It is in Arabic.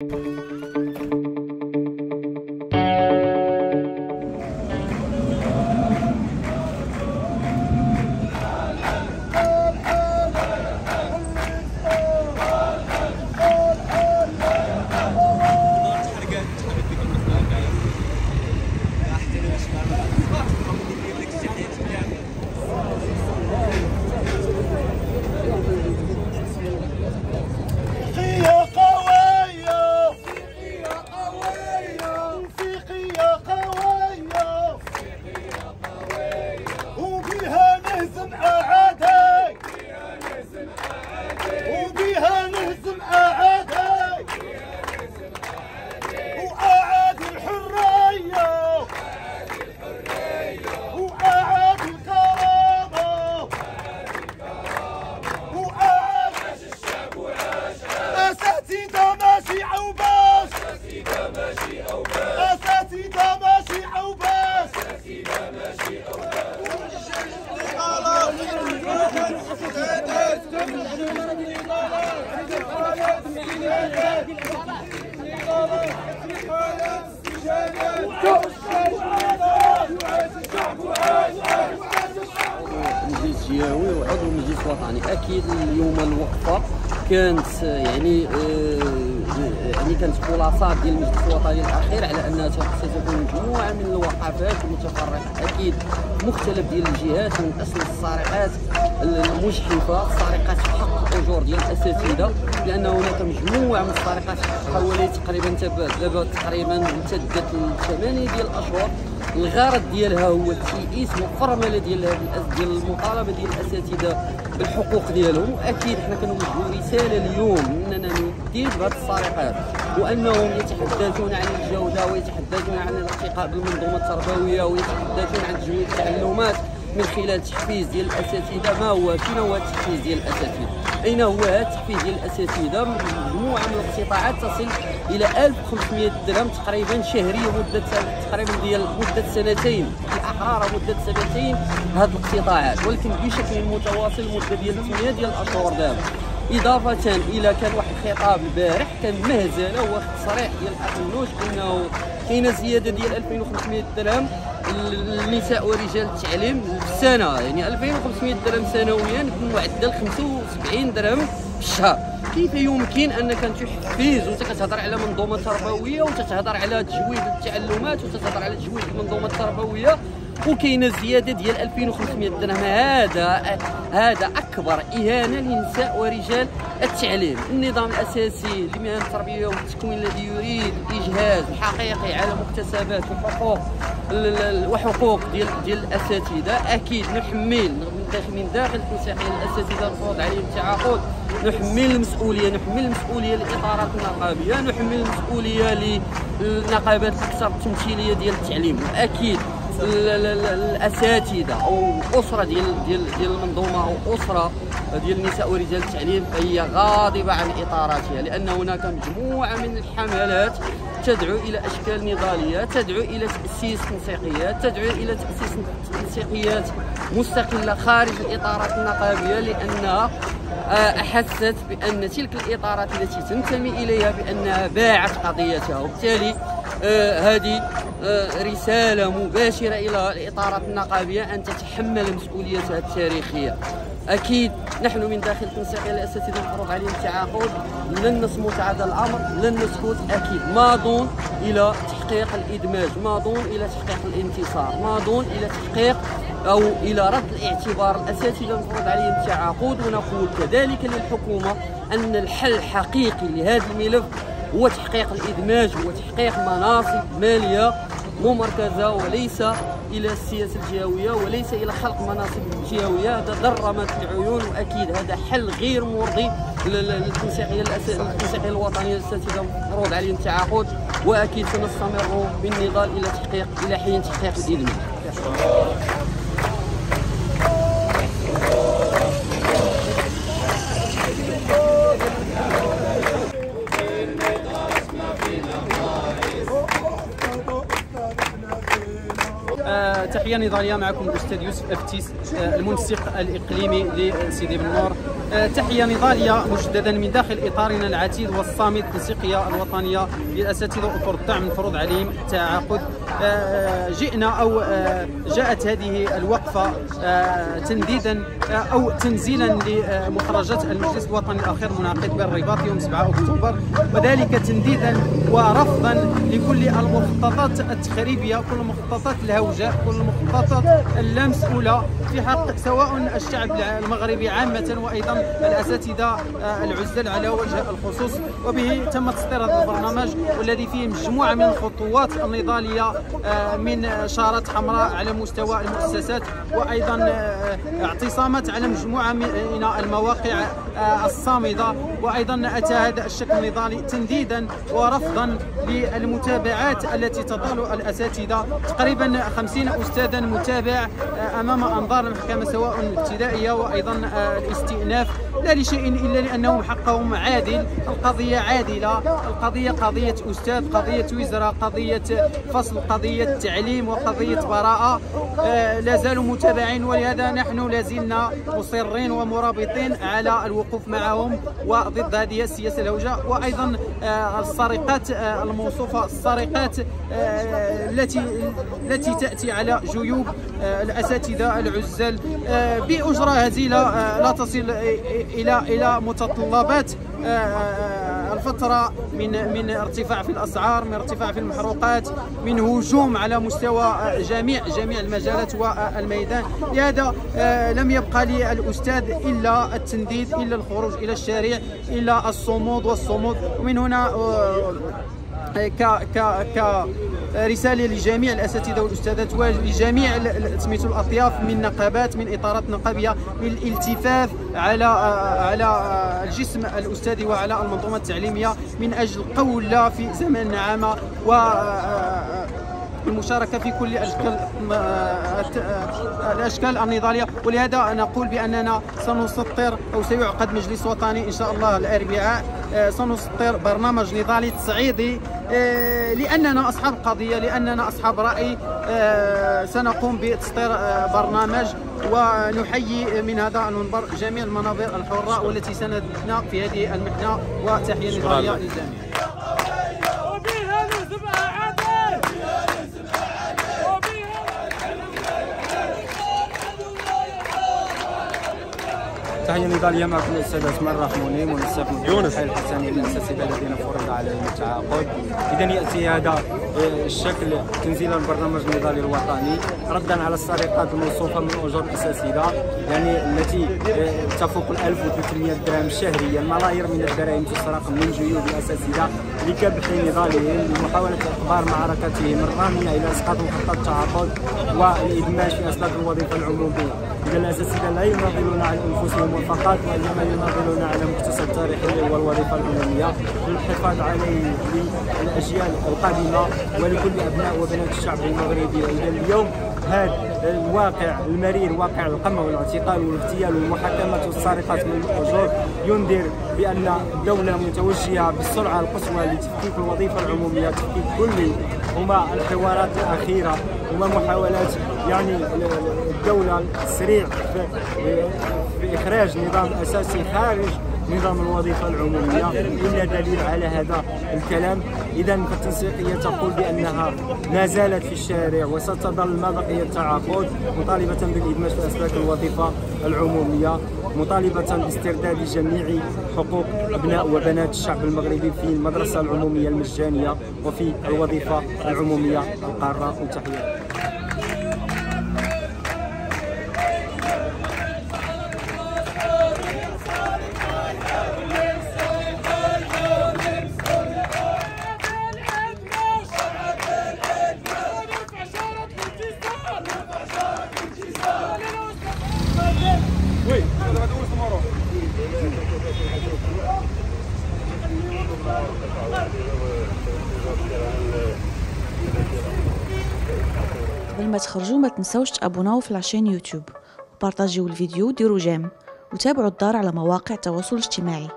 Música وعضو مجلس وطني أكيد اليوم الوقفة كانت يعني آه، يعني كانت خلاصات ديال المجلس الوطني الأخير على أنها ستكون مجموعة من الوقفات المتفرقة. أكيد مختلف ديال الجهات من اصل السارقات المجحفة السارقات في حق الاجور ديال الأساتذة لأن هناك مجموعة من السارقات حوالي تقريبا دابا تقريبا امتدت لثمانية ديال الأشهر. الغرض ديالها هو التيئيس والفرمله ديال ديال المطالبة ديال الأساتذة بالحقوق ديالهم. واكيد حنا كنوجهوا رسالة اليوم إننا ندين بهذه السرقات وأنهم يتحدثون عن الجودة ويتحدثون عن الارتقاء بالمنظومة التربوية ويتحدثون عن تجويد التعلمات. من خلال تحفيز ديال الأساتذة ما هو شنو هو التحفيز ديال الأساتذة؟ أين هو هذا التحفيز ديال الأساتذة؟ مجموعة من الاقتطاعات تصل إلى 1500 درهم تقريبا شهريه مدة تقريبا ديال مدة سنتين الاحرار مدة سنتين هذه الاقتطاعات ولكن بشكل متواصل مدة ديال 8 ديال الأشهر دابا. إضافة إلى كان واحد الخطاب البارح كان مهزلة هو تصريح ديال الأخنوش أنه كاينة زيادة ديال 2500 درهم للنساء ورجال التعليم في السنة يعني 2500 درهم سنويا بمعدل 75 درهم في الشهر. كيف يمكن انك تحفز وأنت كتهضر على منظومة تربوية وتتهضر على تجويد التعلمات وتتهضر على تجويد المنظومه التربويه وكاينة زيادة ديال 2500 درهم. هذا هذا أكبر إهانة لنساء ورجال التعليم. النظام الأساسي لمهن التربية والتكوين الذي يريد الاجهاز الحقيقي على مكتسبات وحقوق وحقوق ديال ديال الأساتذة. أكيد نحمل من داخل التنسيقيه الاساتذه المفروض عليهم التعاقد. نحمل المسؤوليه نحمل المسؤولية للاطارات النقابية. نحمل المسؤولية للنقابات الاكثر تمثيليه ديال التعليم. واكيد الأساتذة أو الاسره ديال ديال ديال المنظومة أو أسرة ديال النساء ورجال التعليم فهي غاضبة عن إطاراتها لأن هناك مجموعة من الحملات تدعو إلى أشكال نضالية تدعو إلى تأسيس تنسيقيات تدعو إلى تأسيس تنسيقيات مستقلة خارج الإطارات النقابية لأنها آه، أحست بأن تلك الإطارات التي تنتمي إليها بأنها باعت قضيتها وبالتالي هذه آه، رسالة مباشرة إلى الاطارات النقابية أن تتحمل مسؤوليتها التاريخية. أكيد نحن من داخل التنسيقيه الاساتذه المفروض عليهم التعاقد لن نصمت هذا الأمر لن نسكت. أكيد ماضون إلى تحقيق الإدماج ماضون إلى تحقيق الانتصار ماضون إلى تحقيق أو إلى رد الاعتبار الأساتذة المفروض عليهم التعاقد ونقول كذلك للحكومة أن الحل الحقيقي لهذا الملف هو تحقيق الإدماج هو تحقيق مناصب مالية ممركزة وليس إلى السياسة الجهوية وليس إلى خلق مناصب جهوية. هذا ضرمت العيون وأكيد هذا حل غير مرضي للتنسيقيه التنسيقيه الوطنية للاساتذه المفروض عليهم التعاقد وأكيد سنستمر بالنضال إلى تحقيق إلى حين تحقيق الإدماج. تحيه نضاليه معكم الاستاذ يوسف أفتيس آه، المنسق الإقليمي لسيدي بن نور آه، تحية نضالية مجددا من داخل إطارنا العتيد والصامت التنسيقية الوطنية للأساتذة وأطر الدعم المفروض عليهم التعاقد جئنا أو آه، جاءت هذه الوقفة تنديدا أو تنزيلا لمخرجات المجلس الوطني الأخير منعقد بالرباط يوم 7 أكتوبر وذلك تنديدا ورفضا لكل المخططات التخريبية كل مخططات الهوجاء كل المخططات اللامسؤولة في حق سواء الشعب المغربي عامة وأيضا الأساتذة آه، العزل على وجه الخصوص. وبه تم تسطير هذا البرنامج والذي فيه مجموعة من الخطوات النضالية آه، من شارات حمراء على مستوى المؤسسات وأيضا آه، اعتصامات على مجموعة من المواقع الصامدة. وأيضا أتى هذا الشكل النضالي تنديدا ورفضا للمتابعات التي تطال الأساتذة. تقريبا 50 أستاذا متابع أمام أنظار المحكمة سواء الابتدائية وأيضا الاستئناف. لا لشيء إلا لأنهم حقهم عادل القضية عادلة القضية قضية أستاذ قضية وزراء قضية فصل قضية تعليم وقضية براءة. آه لا زالوا متابعين ولهذا نحن لازلنا مصرين ومرابطين على الوقوف معهم وضد هذه السياسة الهوجة وأيضا آه السرقات آه الموصوفة السرقات التي التي تأتي على جيوب الأساتذة العزل بأجرة هزيلة لا تصل إلى إلى متطلبات آه، آه، الفترة من من ارتفاع في الأسعار من ارتفاع في المحروقات من هجوم على مستوى آه، جميع جميع المجالات والميدان. لهذا لم يبقى للاستاذ إلا التنديد إلا الخروج إلى الشارع إلا الصمود والصمود. ومن هنا ك ك ك رسالة لجميع الأساتذة والأستاذات ولجميع سميتو الأطياف من نقابات من إطارات نقابية بالالتفاف على على الجسم الأستاذي وعلى المنظومة التعليمية من أجل قول في زمن النعامه و المشاركة في كل أشكال الأشكال النضالية. ولهذا نقول بأننا سنسطر أو سيعقد مجلس وطني إن شاء الله الأربعاء. آه، سنسطر برنامج نضالي تصعيدي آه، لأننا أصحاب قضية لأننا أصحاب رأي. آه، سنقوم بتسطير برنامج. ونحيي من هذا المنبر جميع المنابر الحرة والتي سندنا في هذه المحنة. وتحية نضاليه للجميع تحية نضالية معكم الأستاذ عثمان الرحموني منسق من يونس. الحسني للأساتذة الذين فرض عليهم التعاقد إذا يأتي هذا آه، الشكل تنزيل البرنامج النضالي الوطني. ردا على السرقات الموصوفة من أجور الأساتذة يعني التي آه، تفوق 1300 درهم شهريا. ملايير من الدراهم تسرق من جيوب الأساتذة لكبح نضالهم. لمحاولة إخبار معركتهم الرامية إلى إسقاط مخطط التعاقد والإدماج في أسباب الوظيفة العمومية. إذا الأساتذة لا يناضلون عن أنفسهم فقط وإنما يناضلون على مكتسب التاريخي والوظيفة العمومية للحفاظ عليه للأجيال القادمة ولكل أبناء وبنات الشعب المغربي. إذا اليوم هذا الواقع المرير واقع القمع والاعتقال والاغتيال والمحاكمات والسرقات من الأجور ينذر بأن الدولة متوجهة بالسرعة القصوى لتفكيك الوظيفة العمومية تفكيك كل هما الحوارات الأخيرة هما محاولات يعني الدولة السريع في, إخراج نظام أساسي خارج نظام الوظيفة العمومية. إلا دليل على هذا الكلام. إذا فالتنسيقية تقول بأنها ما زالت في الشارع وستظل ما بقي التعاقد مطالبة بالإدماج في اسلاك الوظيفة العمومية مطالبة باسترداد جميع حقوق أبناء وبنات الشعب المغربي في المدرسة العمومية المجانية وفي الوظيفة العمومية القارة. وتحية قبل ما تخرجوا ما تنسوش تابوناو في la chaîne يوتيوب وبارطاجيو الفيديو وديروا j'aime وتابعوا الدار على مواقع التواصل الاجتماعي.